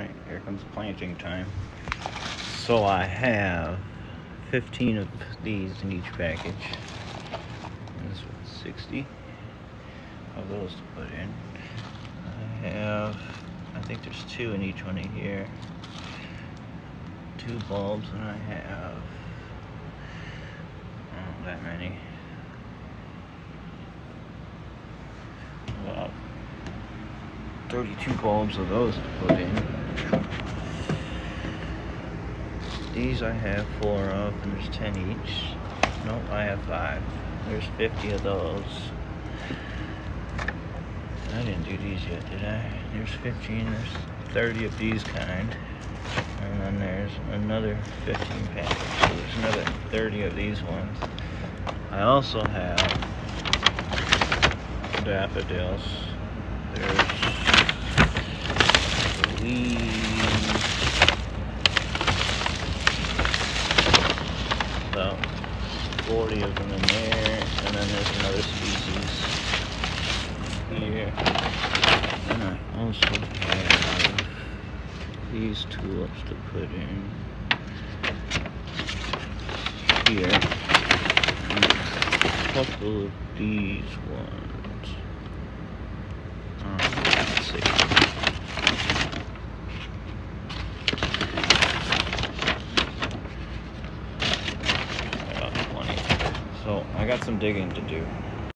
Alright, here comes planting time. So I have 15 of these in each package. This one's 60 of those to put in. I have, I think there's two in each one of here. Two bulbs, and I have, that many. About 32 bulbs of those to put in. These I have four of, and there's 10 each. Nope, I have five. There's 50 of those. I didn't do these yet, did I? There's 15, there's 30 of these kind. And then there's another 15 packets. So there's another 30 of these ones. I also have daffodils. There's About 40 of them in there. And then there's another species here. And I also have these tulips to put in here. And a couple of these ones. So I got some digging to do.